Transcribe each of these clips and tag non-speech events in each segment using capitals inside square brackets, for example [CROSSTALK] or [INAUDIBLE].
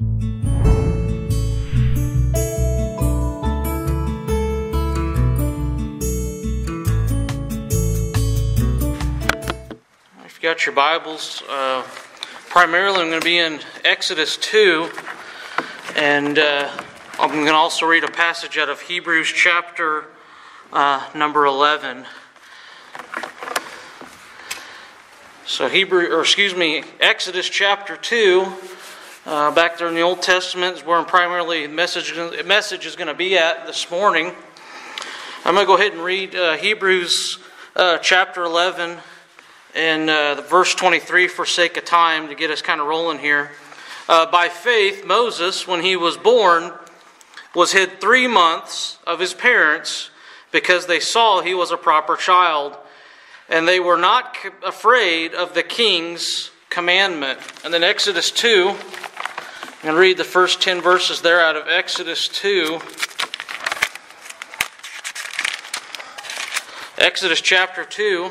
If you got your Bibles, uh, primarily I'm going to be in Exodus 2, and uh, I'm going to also read a passage out of Hebrews chapter uh, number 11. So Hebrew, or excuse me, Exodus chapter 2, uh, back there in the Old Testament is where primarily message, message is going to be at this morning. I'm going to go ahead and read uh, Hebrews uh, chapter 11 and uh, verse 23 for sake of time to get us kind of rolling here. Uh, by faith, Moses, when he was born, was hid three months of his parents because they saw he was a proper child, and they were not afraid of the king's commandment. And then Exodus 2, To read the first 10 verses there out of Exodus 2. Exodus chapter 2.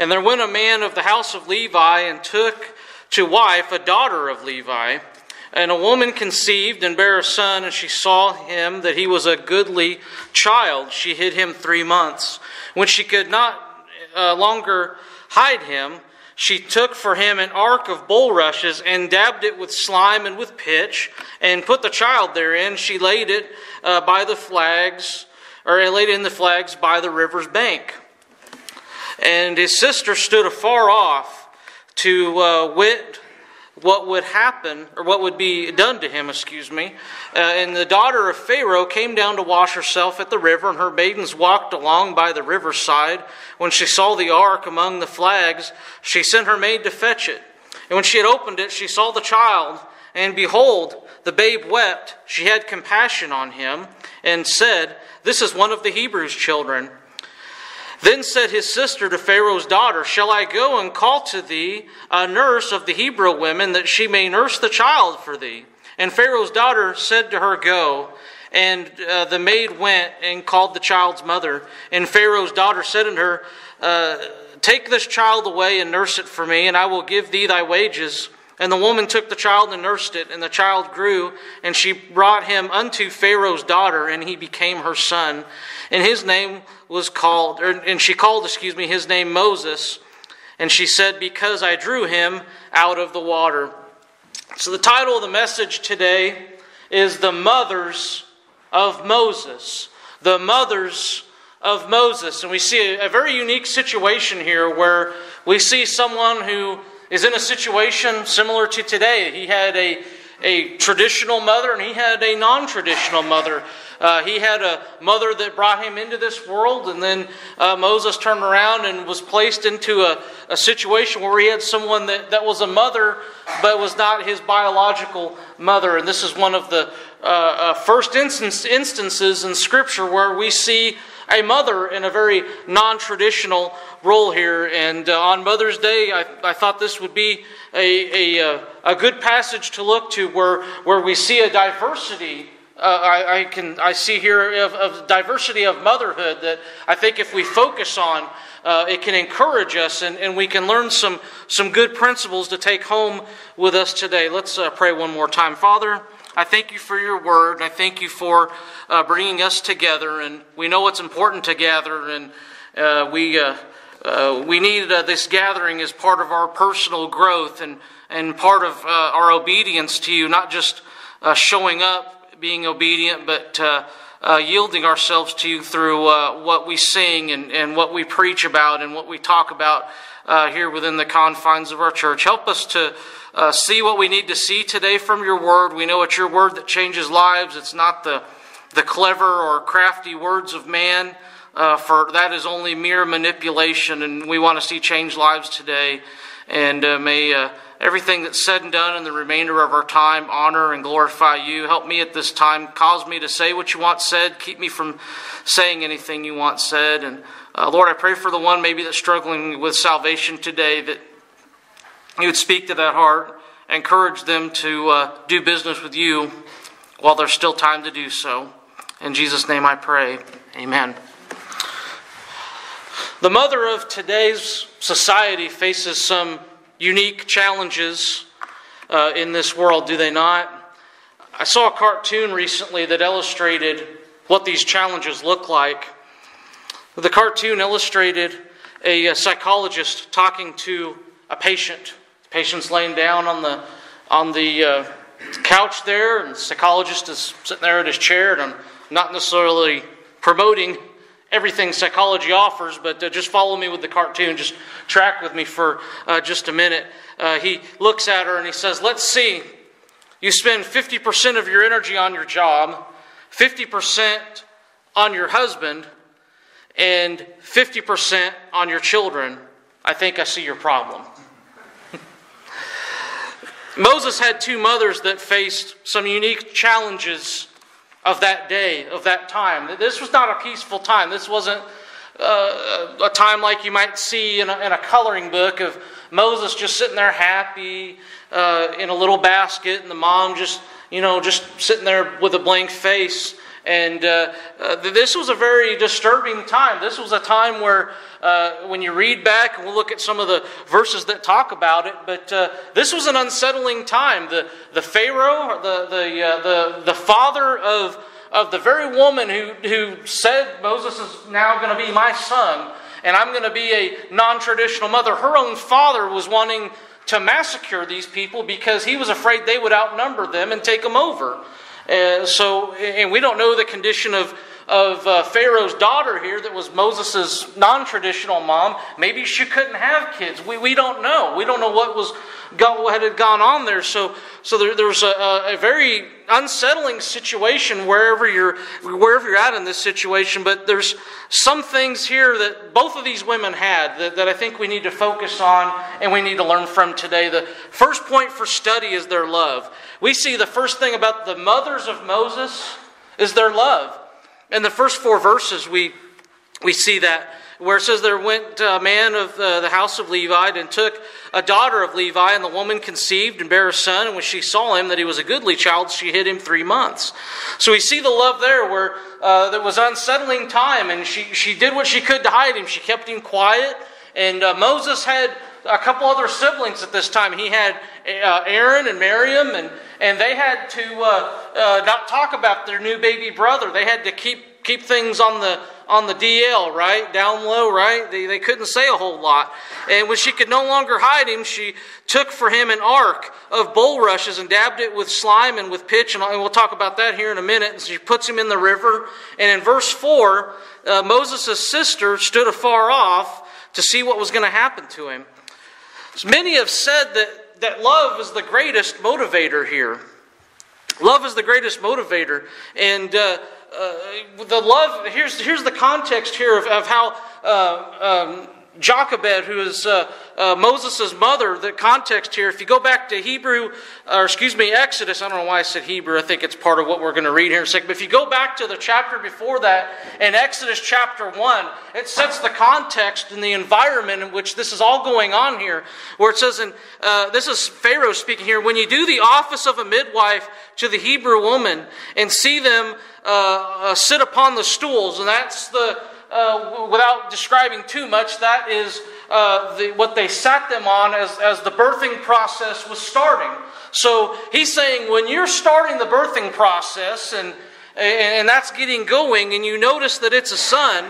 And there went a man of the house of Levi and took to wife a daughter of Levi. And a woman conceived and bare a son, and she saw him that he was a goodly child. She hid him three months. When she could not uh, longer hide him, she took for him an ark of bulrushes and dabbed it with slime and with pitch, and put the child therein. She laid it uh, by the flags or laid in the flags by the river's bank. And his sister stood afar off to uh, wit what would happen, or what would be done to him, excuse me. Uh, and the daughter of Pharaoh came down to wash herself at the river, and her maidens walked along by the riverside. When she saw the ark among the flags, she sent her maid to fetch it. And when she had opened it, she saw the child, and behold, the babe wept. She had compassion on him, and said, This is one of the Hebrews' children. Then said his sister to Pharaoh's daughter, Shall I go and call to thee a nurse of the Hebrew women, that she may nurse the child for thee? And Pharaoh's daughter said to her, Go. And uh, the maid went and called the child's mother. And Pharaoh's daughter said unto her, uh, Take this child away and nurse it for me, and I will give thee thy wages. And the woman took the child and nursed it, and the child grew, and she brought him unto Pharaoh's daughter, and he became her son. And his name was called, or, and she called, excuse me, his name Moses. And she said, Because I drew him out of the water. So the title of the message today is The Mothers of Moses. The Mothers of Moses. And we see a, a very unique situation here where we see someone who is in a situation similar to today. He had a, a traditional mother and he had a non traditional mother. Uh, he had a mother that brought him into this world, and then uh, Moses turned around and was placed into a, a situation where he had someone that, that was a mother but was not his biological mother. And this is one of the uh, uh first instance, instances in Scripture where we see a mother in a very non traditional role here. And uh, on Mother's Day, I, I, thought this would be a, a, uh, a, good passage to look to where, where we see a diversity. Uh, I, I, can I see here of, of, diversity of motherhood that I think if we focus on, uh, it can encourage us and, and we can learn some, some good principles to take home with us today. Let's uh, pray one more time. Father, I thank you for your word. I thank you for uh, bringing us together. And we know it's important to gather, and uh, we, uh, uh we need uh, this gathering as part of our personal growth and, and part of uh, our obedience to you, not just showing up, being obedient, but yielding ourselves to you through what we sing and, and what we preach about and what we talk about here within the confines of our church. Help us to uh, see what we need to see today from your word. We know it's your word that changes lives. It's not the, the clever or crafty words of man, uh, for that is only mere manipulation, and we want to see change lives today. And uh, may uh, everything that's said and done in the remainder of our time honor and glorify you. Help me at this time. Cause me to say what you want said. Keep me from saying anything you want said. And uh, Lord, I pray for the one maybe that's struggling with salvation today that you would speak to that heart, encourage them to uh, do business with you while there's still time to do so. In Jesus' name I pray. Amen. The mother of today's society faces some unique challenges uh, in this world, do they not? I saw a cartoon recently that illustrated what these challenges look like. The cartoon illustrated a, a psychologist talking to a patient. The patient's laying down on the on the uh, couch there, and the psychologist is sitting there in his chair. And I'm not necessarily promoting everything psychology offers, but uh, just follow me with the cartoon. Just track with me for uh, just a minute. Uh, he looks at her and he says, Let's see. You spend 50% of your energy on your job, 50% on your husband, and 50% on your children. I think I see your problem. [LAUGHS] Moses had two mothers that faced some unique challenges of that day, of that time. This was not a peaceful time. This wasn't uh, a time like you might see in a, in a, coloring book of Moses just sitting there happy uh, in a little basket, and the mom just, you know, just sitting there with a blank face. And uh, uh, this was a very disturbing time. This was a time where, uh, when you read back, and we'll look at some of the verses that talk about it, but uh, this was an unsettling time. The, the Pharaoh, the, the, uh, the, the father of, of the very woman who, who said, Moses is now going to be my son, and I'm going to be a non traditional mother, her own father was wanting to massacre these people because he was afraid they would outnumber them and take them over. Uh, so, and we don't know the condition of, of uh, Pharaoh's daughter here that was Moses' non traditional mom. Maybe she couldn't have kids. We, we don't know. We don't know what was what had gone on there. So, so there, there's a, a, very unsettling situation wherever you're wherever you're at in this situation. But there's some things here that both of these women had that, that I think we need to focus on and we need to learn from today. The first point for study is their love we see the first thing about the mothers of Moses is their love. In the first four verses, we, we see that where it says there went a man of the, house of Levi and took a daughter of Levi, and the woman conceived and bare a son. And when she saw him that he was a goodly child, she hid him three months. So we see the love there where uh, there was unsettling time, and she, she did what she could to hide him. She kept him quiet, and uh, Moses had a couple other siblings at this time. He had uh, Aaron and Miriam, and and they had to uh, uh, not talk about their new baby brother. They had to keep keep things on the on the DL, right? Down low, right? They, they couldn't say a whole lot. And when she could no longer hide him, she took for him an ark of bulrushes and dabbed it with slime and with pitch. And we'll talk about that here in a minute. And she puts him in the river. And in verse 4, uh, Moses' sister stood afar off to see what was going to happen to him. Many have said that that love is the greatest motivator here. Love is the greatest motivator. And uh, uh, the love, here's, here's the context here of, of how uh, um, Jochebed, who is uh, uh, Moses' mother, the context here, if you go back to Hebrew, or excuse me, Exodus, I don't know why I said Hebrew, I think it's part of what we're going to read here in a second, but if you go back to the chapter before that, in Exodus chapter 1, it sets the context and the environment in which this is all going on here, where it says, in, uh, this is Pharaoh speaking here, when you do the office of a midwife to the Hebrew woman and see them uh, uh sit upon the stools, and that's the uh, without describing too much, that is uh, the, what they sat them on as, as the birthing process was starting. So he's saying when you're starting the birthing process and, and that's getting going, and you notice that it's a son,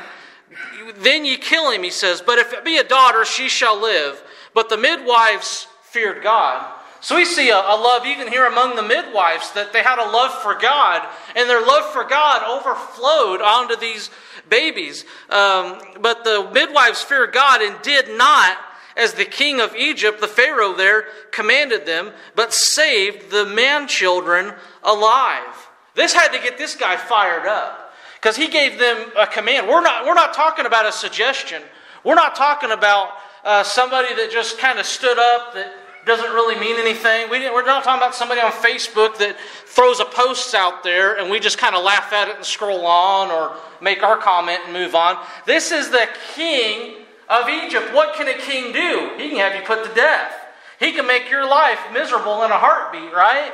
then you kill him, he says. But if it be a daughter, she shall live. But the midwives feared God. So we see a, a, love even here among the midwives that they had a love for God, and their love for God overflowed onto these babies. Um, but the midwives feared God and did not, as the king of Egypt, the Pharaoh there, commanded them, but saved the man children alive. This had to get this guy fired up because he gave them a command. We're not, we're not talking about a suggestion, we're not talking about uh, somebody that just kind of stood up that doesn't really mean anything. We are not talking about somebody on Facebook that throws a post out there and we just kind of laugh at it and scroll on or make our comment and move on. This is the king of Egypt. What can a king do? He can have you put to death. He can make your life miserable in a heartbeat, right?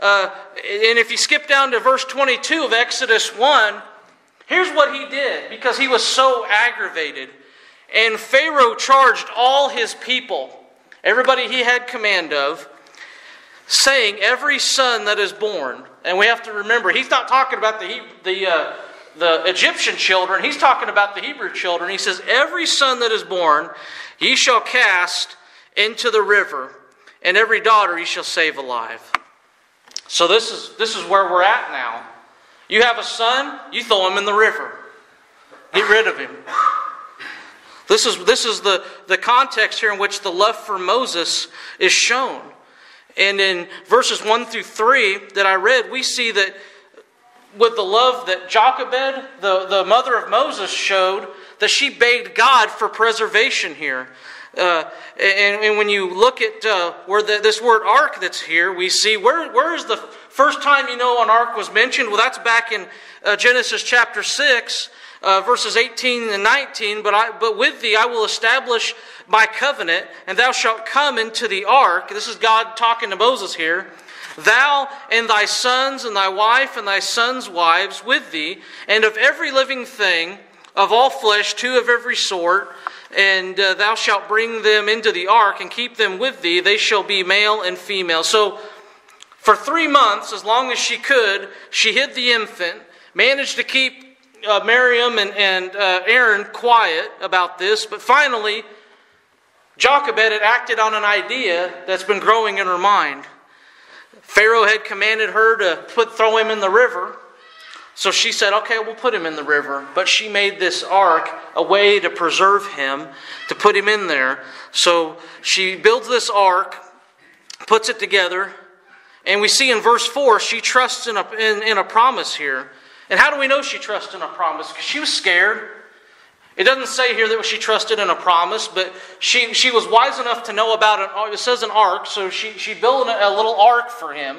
Uh, and if you skip down to verse 22 of Exodus 1, here's what he did because he was so aggravated. And Pharaoh charged all his people everybody he had command of, saying, Every son that is born, and we have to remember, he's not talking about the, the, uh, the Egyptian children, he's talking about the Hebrew children. He says, Every son that is born, ye shall cast into the river, and every daughter ye shall save alive. So this is, this is where we're at now. You have a son, you throw him in the river. Get rid of him. This is, this is the, the context here in which the love for Moses is shown. And in verses 1 through 3 that I read, we see that with the love that Jochebed, the, the mother of Moses, showed, that she begged God for preservation here. Uh, and, and, when you look at uh, where the, this word ark that's here, we see where, where is the first time you know an ark was mentioned? Well, that's back in uh, Genesis chapter 6 uh, verses 18 and 19, but, I, but with thee I will establish my covenant, and thou shalt come into the ark. This is God talking to Moses here. Thou and thy sons and thy wife and thy sons' wives with thee, and of every living thing, of all flesh, two of every sort, and uh, thou shalt bring them into the ark and keep them with thee. They shall be male and female. So, for three months, as long as she could, she hid the infant, managed to keep uh, Miriam and, and uh, Aaron quiet about this, but finally, Jochebed had acted on an idea that's been growing in her mind. Pharaoh had commanded her to put, throw him in the river. So she said, okay, we'll put him in the river. But she made this ark a way to preserve him, to put him in there. So she builds this ark, puts it together, and we see in verse 4, she trusts in a, in, in a promise here. And how do we know she trusted in a promise? Because she was scared. It doesn't say here that she trusted in a promise, but she, she was wise enough to know about it. Oh, it says an ark, so she, she built a little ark for him.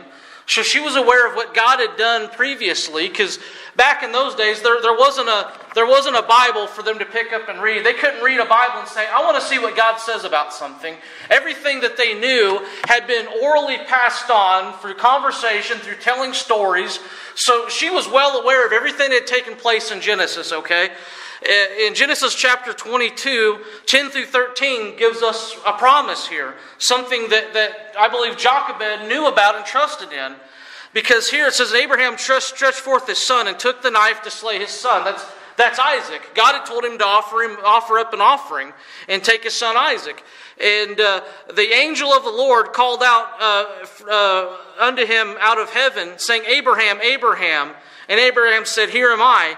So she was aware of what God had done previously, because back in those days, there, there, wasn't a, there wasn't a Bible for them to pick up and read. They couldn't read a Bible and say, I want to see what God says about something. Everything that they knew had been orally passed on through conversation, through telling stories. So she was well aware of everything that had taken place in Genesis, okay? Uh, in Genesis chapter 22, 10 through 13 gives us a promise here. Something that, that I believe Jochebed knew about and trusted in. Because here it says, Abraham stretched forth his son and took the knife to slay his son. That's, that's Isaac. God had told him to offer, him, offer up an offering and take his son Isaac. And uh, the angel of the Lord called out uh, uh, unto him out of heaven, saying, Abraham, Abraham. And Abraham said, Here am I.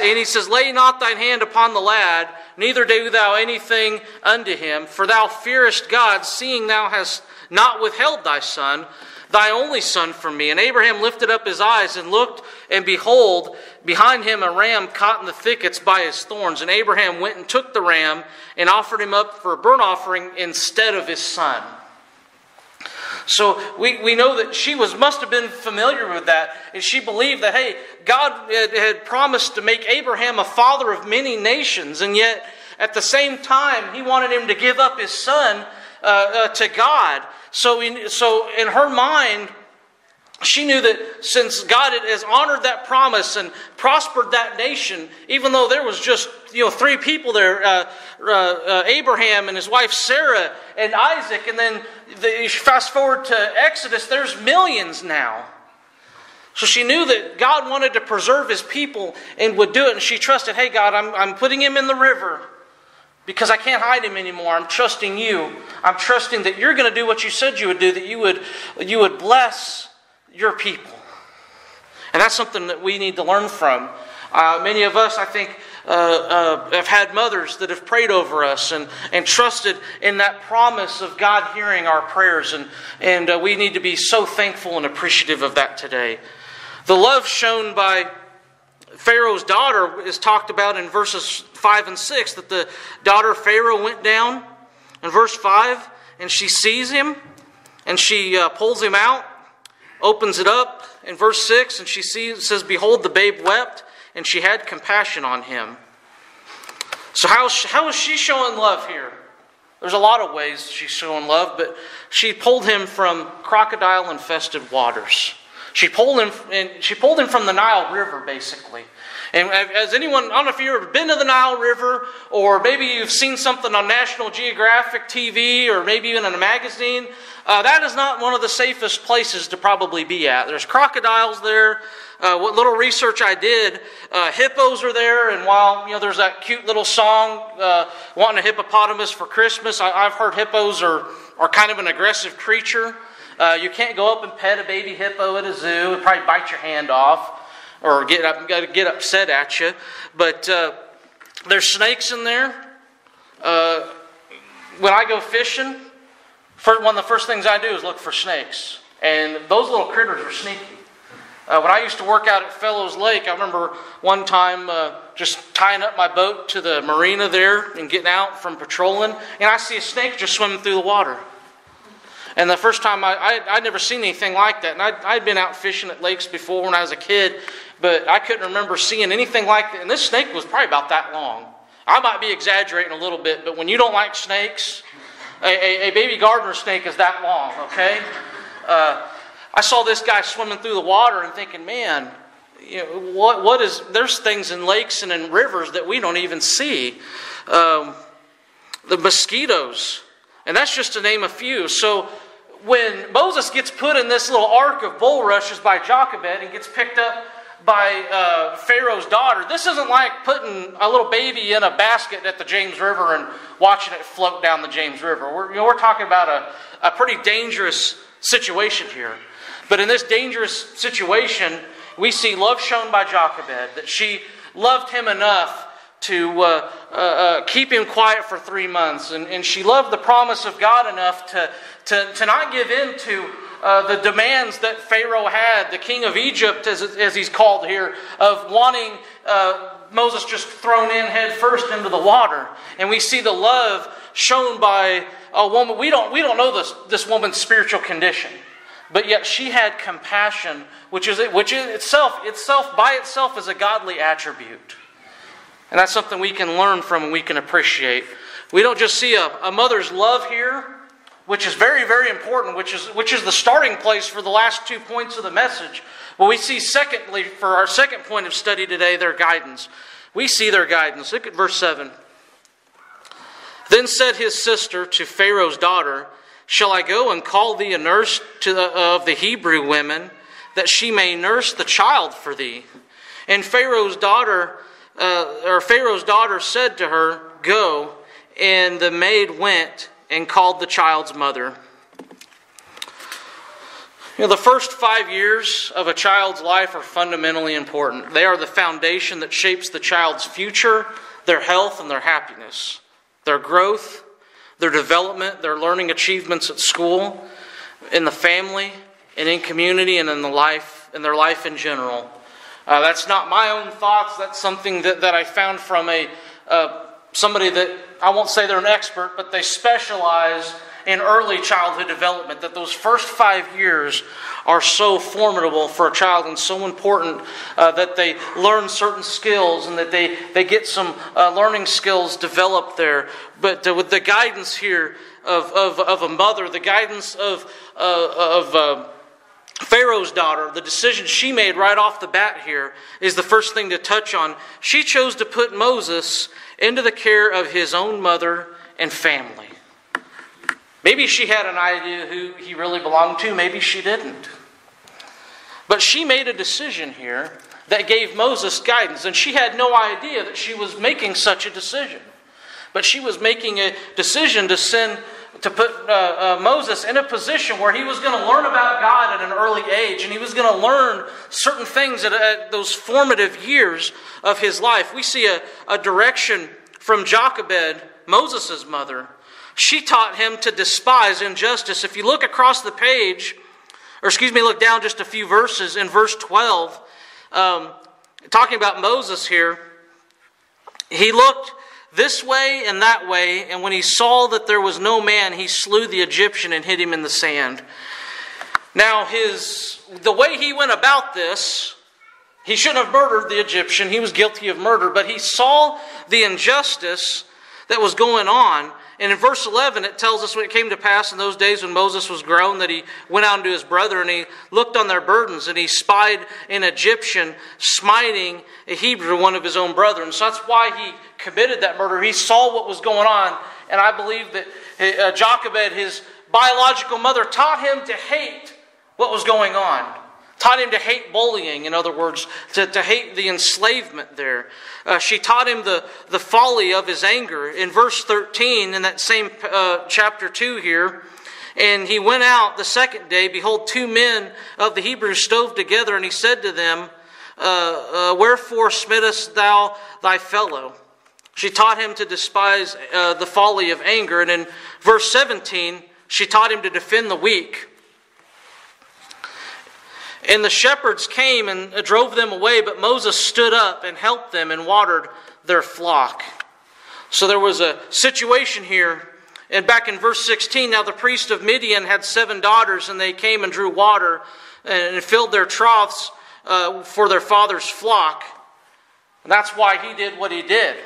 And he says, Lay not thine hand upon the lad, neither do thou anything unto him, for thou fearest God, seeing thou hast not withheld thy son, thy only son from me. And Abraham lifted up his eyes and looked, and behold, behind him a ram caught in the thickets by his thorns. And Abraham went and took the ram and offered him up for a burnt offering instead of his son. So we, we know that she was must have been familiar with that, and she believed that, hey, God had, had promised to make Abraham a father of many nations, and yet at the same time, he wanted him to give up his son uh, uh, to God. So in, so in her mind, she knew that since God has honored that promise and prospered that nation, even though there was just you know three people there, uh, uh, uh, Abraham and his wife Sarah and Isaac, and then the, fast forward to Exodus, there's millions now. So she knew that God wanted to preserve his people and would do it, and she trusted, hey God, I'm, I'm putting him in the river because I can't hide him anymore. I'm trusting you. I'm trusting that you're going to do what you said you would do, that you would, you would bless your people. And that's something that we need to learn from. Uh, many of us, I think, uh, uh, have had mothers that have prayed over us and, and trusted in that promise of God hearing our prayers. And, and uh, we need to be so thankful and appreciative of that today. The love shown by Pharaoh's daughter is talked about in verses 5 and 6 that the daughter of Pharaoh went down in verse 5 and she sees him and she uh, pulls him out opens it up in verse 6 and she sees, says, Behold, the babe wept, and she had compassion on him. So, how, how is she showing love here? There's a lot of ways she's showing love, but she pulled him from crocodile infested waters. She pulled him, and she pulled him from the Nile River, basically. And has anyone, I don't know if you've ever been to the Nile River, or maybe you've seen something on National Geographic TV, or maybe even in a magazine. Uh, that is not one of the safest places to probably be at. There's crocodiles there. Uh, what little research I did, uh, hippos are there, and while you know there's that cute little song, uh, "Wanting a Hippopotamus for Christmas," I, have heard hippos are are kind of an aggressive creature. Uh, you can't go up and pet a baby hippo at a zoo; it probably bite your hand off or get up, get upset at you. But uh, there's snakes in there. Uh, when I go fishing, one of the first things I do is look for snakes, and those little critters are sneaky. Uh, when I used to work out at Fellows Lake, I remember one time uh, just tying up my boat to the marina there and getting out from patrolling, and I see a snake just swimming through the water. And the first time I, I would never seen anything like that. And I'd, I'd been out fishing at lakes before when I was a kid, but I couldn't remember seeing anything like that. And this snake was probably about that long. I might be exaggerating a little bit, but when you don't like snakes, a, a, a baby gardener snake is that long, okay? Uh, I saw this guy swimming through the water and thinking, man, you know, what, what is, there's things in lakes and in rivers that we don't even see. Um, the mosquitoes, and that's just to name a few. So when Moses gets put in this little ark of bulrushes by Jochebed and gets picked up by uh, Pharaoh's daughter, this isn't like putting a little baby in a basket at the James River and watching it float down the James River. We're, you know, we're talking about a, a pretty dangerous situation here. But in this dangerous situation, we see love shown by Jochebed, that she loved him enough to uh, uh, uh, keep him quiet for three months. And, and she loved the promise of God enough to, to, to not give in to uh, the demands that Pharaoh had, the king of Egypt, as, as he's called here, of wanting uh, Moses just thrown in head first into the water. And we see the love shown by a woman. We don't, we don't know this, this woman's spiritual condition. But yet she had compassion, which is which itself itself by itself is a godly attribute. And that's something we can learn from and we can appreciate. We don't just see a, a mother's love here, which is very, very important, which is, which is the starting place for the last two points of the message. But we see, secondly, for our second point of study today, their guidance. We see their guidance. Look at verse 7. Then said his sister to Pharaoh's daughter, Shall I go and call thee a nurse to the, of the Hebrew women, that she may nurse the child for thee? And Pharaoh's daughter, uh, or Pharaoh's daughter said to her, Go. And the maid went and called the child's mother. You know, the first five years of a child's life are fundamentally important. They are the foundation that shapes the child's future, their health, and their happiness, their growth, their development, their learning achievements at school, in the family, and in community, and in the life, in their life in general. Uh, that's not my own thoughts. That's something that, that I found from a uh, somebody that I won't say they're an expert, but they specialize in early childhood development. That those first five years are so formidable for a child and so important uh, that they learn certain skills and that they, they get some uh, learning skills developed there. But uh, with the guidance here of, of, of a mother, the guidance of, uh, of Pharaoh's daughter, the decision she made right off the bat here is the first thing to touch on. She chose to put Moses into the care of his own mother and family. Maybe she had an idea who he really belonged to, maybe she didn't. But she made a decision here that gave Moses guidance, and she had no idea that she was making such a decision. But she was making a decision to send to put uh, uh, Moses in a position where he was going to learn about God at an early age, and he was going to learn certain things at, at, those formative years of his life. We see a, a direction from Jochebed, Moses' mother. She taught him to despise injustice. If you look across the page, or excuse me, look down just a few verses in verse 12, um, talking about Moses here, he looked this way and that way, and when he saw that there was no man, he slew the Egyptian and hid him in the sand. Now, his the way he went about this, he shouldn't have murdered the Egyptian. He was guilty of murder, but he saw the injustice that was going on, And in verse 11, it tells us when it came to pass in those days when Moses was grown that he went out unto his brother and he looked on their burdens and he spied an Egyptian smiting a Hebrew, one of his own brethren. So that's why he committed that murder. He saw what was going on. And I believe that uh, Jochebed, his biological mother, taught him to hate what was going on. Taught him to hate bullying, in other words, to, to hate the enslavement there. Uh, she taught him the, the folly of his anger. In verse 13, in that same uh, chapter 2 here, and he went out the second day. Behold, two men of the Hebrews stove together, and he said to them, uh, uh Wherefore smittest thou thy fellow? She taught him to despise uh, the folly of anger. And in verse 17, she taught him to defend the weak. And the shepherds came and drove them away, but Moses stood up and helped them and watered their flock. So there was a situation here. And back in verse 16, now the priest of Midian had seven daughters, and they came and drew water and filled their troughs uh, for their father's flock. And that's why he did what he did,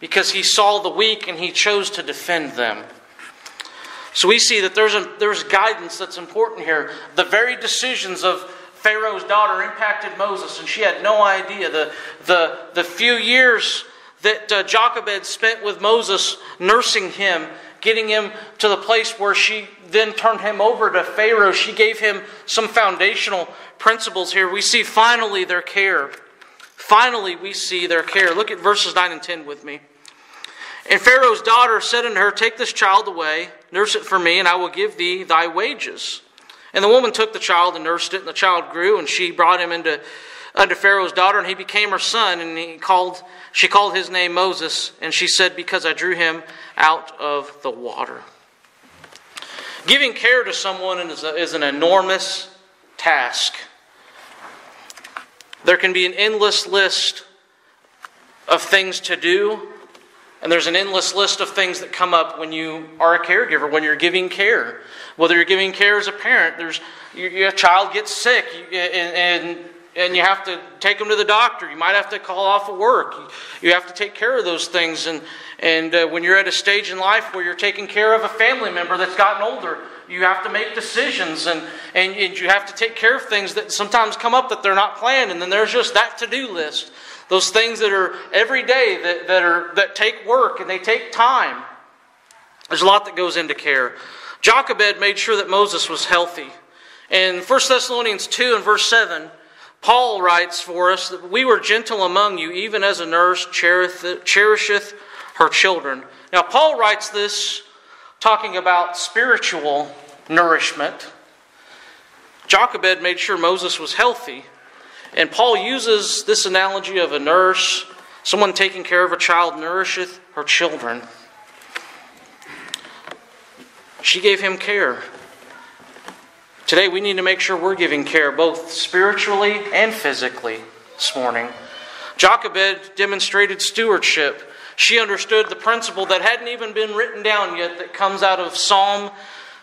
because he saw the weak and he chose to defend them. So we see that there's, a, there's guidance that's important here. The very decisions of Pharaoh's daughter impacted Moses, and she had no idea. The, the, the few years that uh, Jochebed spent with Moses nursing him, getting him to the place where she then turned him over to Pharaoh, she gave him some foundational principles here. We see finally their care. Finally, we see their care. Look at verses 9 and 10 with me. And Pharaoh's daughter said unto her, Take this child away, nurse it for me, and I will give thee thy wages. And the woman took the child and nursed it, and the child grew, and she brought him into unto Pharaoh's daughter, and he became her son, and he called she called his name Moses, and she said, Because I drew him out of the water. Giving care to someone is, a, is an enormous task. There can be an endless list of things to do and there's an endless list of things that come up when you are a caregiver, when you're giving care. Whether you're giving care as a parent, there's your, child gets sick, and, and and you have to take them to the doctor. You might have to call off of work. You have to take care of those things. And, and uh, when you're at a stage in life where you're taking care of a family member that's gotten older, you have to make decisions and, and, and you have to take care of things that sometimes come up that they're not planned. And then there's just that to do list. Those things that are every day that, that, are, that take work and they take time. There's a lot that goes into care. Jochebed made sure that Moses was healthy. In 1 Thessalonians 2 and verse 7, Paul writes for us that we were gentle among you, even as a nurse cherisheth her children. Now, Paul writes this talking about spiritual nourishment. Jochebed made sure Moses was healthy. And Paul uses this analogy of a nurse, someone taking care of a child, nourisheth her children. She gave him care. Today, we need to make sure we're giving care both spiritually and physically this morning. Jochebed demonstrated stewardship. She understood the principle that hadn't even been written down yet that comes out of Psalm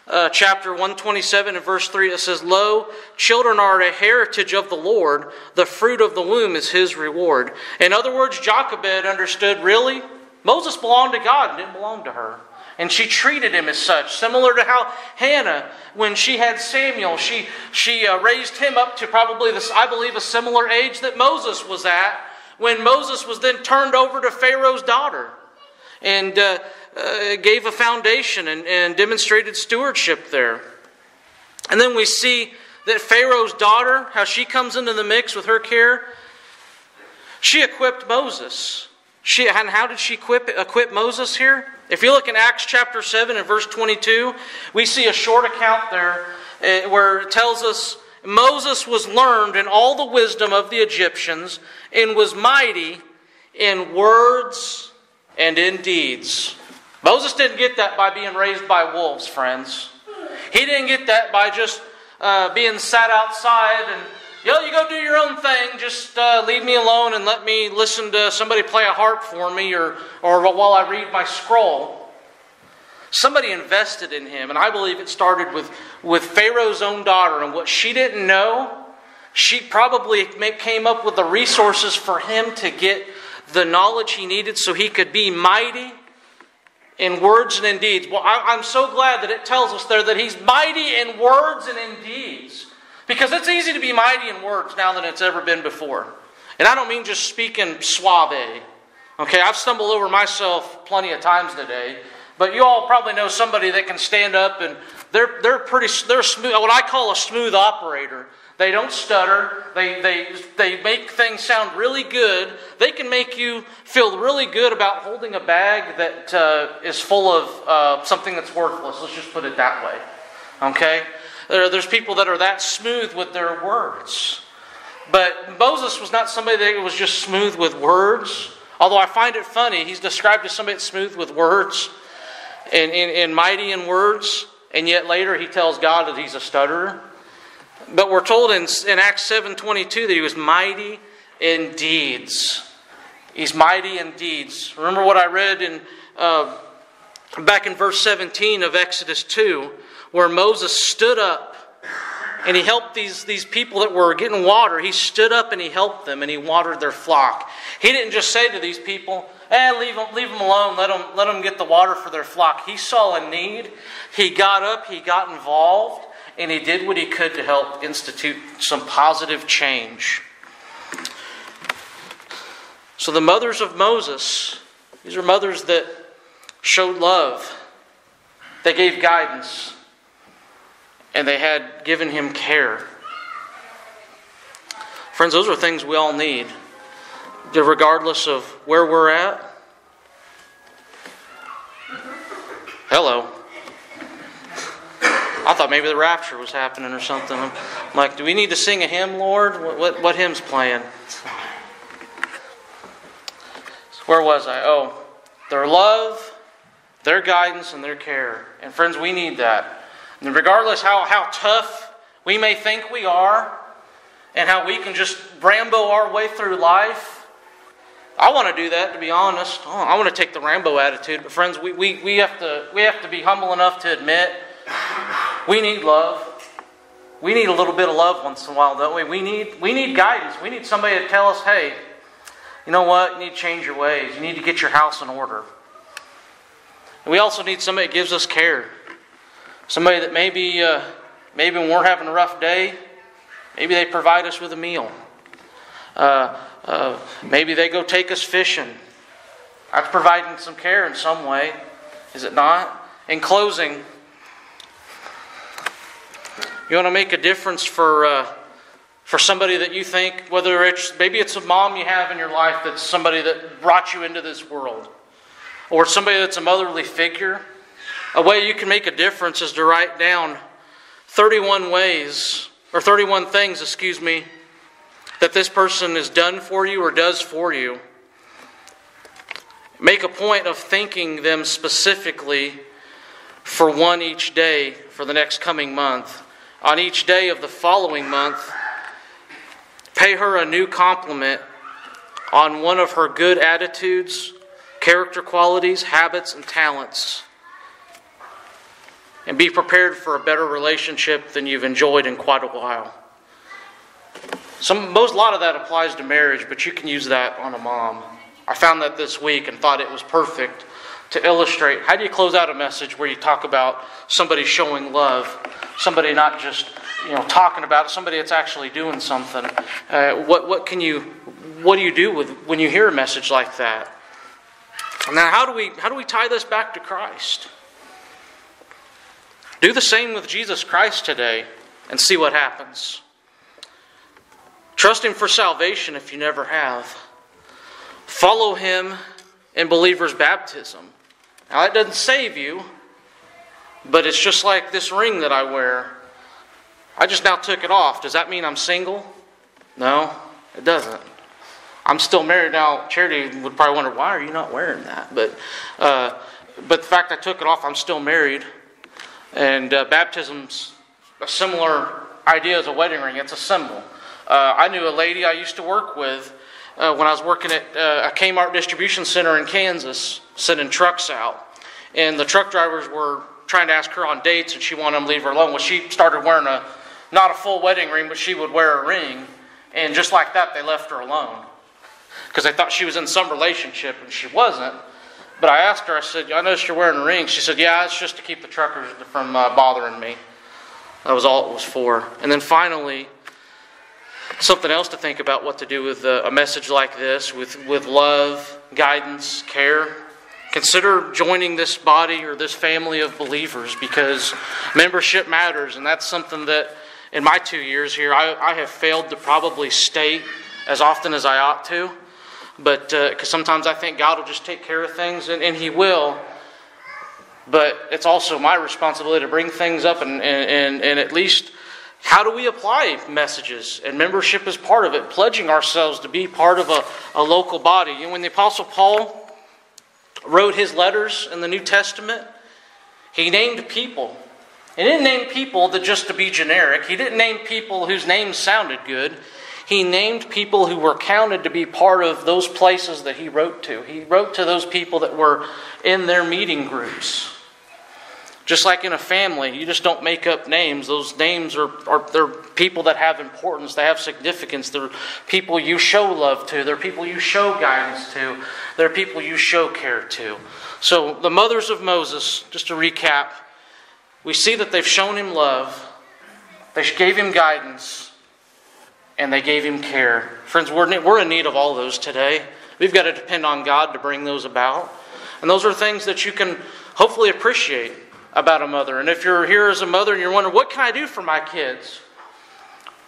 uh, chapter 127 and verse 3, it says, Lo, children are a heritage of the Lord, the fruit of the womb is his reward. In other words, Jochebed understood really, Moses belonged to God and didn't belong to her. And she treated him as such, similar to how Hannah, when she had Samuel, she, she uh, raised him up to probably, this, I believe, a similar age that Moses was at when Moses was then turned over to Pharaoh's daughter. And uh, uh, gave a foundation and, and demonstrated stewardship there. And then we see that Pharaoh's daughter, how she comes into the mix with her care. She equipped Moses. She, and how did she equip, equip Moses here? If you look in Acts chapter 7 and verse 22, we see a short account there uh, where it tells us Moses was learned in all the wisdom of the Egyptians and was mighty in words and in deeds. Moses didn't get that by being raised by wolves, friends. He didn't get that by just uh, being sat outside and, yo, you go do your own thing. Just uh, leave me alone and let me listen to somebody play a harp for me or, or while I read my scroll. Somebody invested in him, and I believe it started with, with Pharaoh's own daughter and what she didn't know. She probably came up with the resources for him to get the knowledge he needed so he could be mighty in words and in deeds. Well, I, am so glad that it tells us there that he's mighty in words and in deeds. Because it's easy to be mighty in words now than it's ever been before. And I don't mean just speaking suave. Okay, I've stumbled over myself plenty of times today. But you all probably know somebody that can stand up and they're, they're pretty, they're smooth, what I call a smooth operator. They don't stutter. They, they, they make things sound really good. They can make you feel really good about holding a bag that uh, is full of uh, something that's worthless. Let's just put it that way. Okay? There, there's people that are that smooth with their words. But Moses was not somebody that was just smooth with words. Although I find it funny, he's described as somebody that's smooth with words and, and, and mighty in words, and yet later he tells God that he's a stutterer. But we're told in, in Acts 7.22 that he was mighty in deeds. He's mighty in deeds. Remember what I read in uh, back in verse 17 of Exodus 2, where Moses stood up and he helped these, these people that were getting water. He stood up and he helped them and he watered their flock. He didn't just say to these people, eh, leave them, leave them alone, let them, let them get the water for their flock. He saw a need. He got up, he got involved, and he did what he could to help institute some positive change. So, the mothers of Moses, these are mothers that showed love, they gave guidance, and they had given him care. Friends, those are things we all need, regardless of where we're at. Hello. I thought maybe the rapture was happening or something. I'm like, do we need to sing a hymn, Lord? What, what, what hymn's playing? Where was I? Oh, their love, their guidance, and their care. And friends, we need that. And regardless how, how tough we may think we are, and how we can just Rambo our way through life, I want to do that, to be honest. Oh, I want to take the Rambo attitude. But friends, we, we, we, have to, we have to be humble enough to admit we need love. We need a little bit of love once in a while, don't we? We need, we need guidance. We need somebody to tell us, hey, you know what? You need to change your ways. You need to get your house in order. And we also need somebody that gives us care. Somebody that maybe, uh, maybe when we're having a rough day, maybe they provide us with a meal. Uh, uh, maybe they go take us fishing. That's providing some care in some way, is it not? In closing, you want to make a difference for uh, for somebody that you think, whether it's maybe it's a mom you have in your life that's somebody that brought you into this world, or somebody that's a motherly figure. A way you can make a difference is to write down 31 ways, or 31 things, excuse me, that this person has done for you or does for you. Make a point of thanking them specifically for one each day for the next coming month. On each day of the following month, pay her a new compliment on one of her good attitudes, character qualities, habits, and talents and be prepared for a better relationship than you've enjoyed in quite a while. Some, most, a lot of that applies to marriage, but you can use that on a mom. I found that this week and thought it was perfect to illustrate how do you close out a message where you talk about somebody showing love, somebody not just you know talking about it, somebody that's actually doing something. Uh, what what can you what do you do with when you hear a message like that? Now, how do we how do we tie this back to Christ? Do the same with Jesus Christ today and see what happens. Trust Him for salvation if you never have. Follow Him in believer's baptism. Now, that doesn't save you, but it's just like this ring that I wear. I just now took it off. Does that mean I'm single? No, it doesn't. I'm still married now. Charity would probably wonder why are you not wearing that? But, uh, but the fact I took it off, I'm still married. And uh, baptism's a similar idea as a wedding ring, it's a symbol. Uh, I knew a lady I used to work with uh, when I was working at uh, a Kmart distribution center in Kansas, sending trucks out. And the truck drivers were trying to ask her on dates, and she wanted them to leave her alone. Well, she started wearing a, not a full wedding ring, but she would wear a ring. And just like that, they left her alone. Because they thought she was in some relationship, and she wasn't. But I asked her, I said, I noticed you're wearing a ring. She said, Yeah, it's just to keep the truckers from uh, bothering me. That was all it was for. And then finally, something else to think about what to do with a, a message like this with, with love, guidance, care. Consider joining this body or this family of believers because membership matters, and that's something that in my two years here I, I have failed to probably state as often as I ought to. But because uh, sometimes I think God will just take care of things, and, and He will. But it's also my responsibility to bring things up and, and, and at least how do we apply messages? And membership is part of it, pledging ourselves to be part of a, a local body. And when the Apostle Paul wrote his letters in the New Testament, he named people. He didn't name people that just to be generic. He didn't name people whose names sounded good. He named people who were counted to be part of those places that he wrote to. He wrote to those people that were in their meeting groups. Just like in a family, you just don't make up names. Those names are, are they're people that have importance, they have significance. They're people you show love to, they're people you show guidance to, they're people you show care to. So, the mothers of Moses, just to recap, we see that they've shown him love, they gave him guidance, and they gave him care. Friends, we're, we're in need of all those today. We've got to depend on God to bring those about. And those are things that you can hopefully appreciate about a mother. And if you're here as a mother and you're wondering, what can I do for my kids?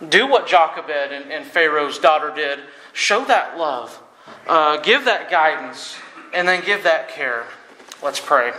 Do what Jochebed and, and Pharaoh's daughter did. Show that love. Uh, give that guidance. And then give that care. Let's pray.